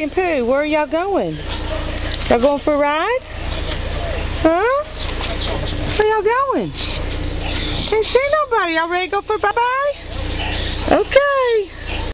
Poppy and Pooh, where are y'all going? Y'all going for a ride? Huh? Where y'all going? Can't see nobody. Y'all ready to go for bye-bye? Okay.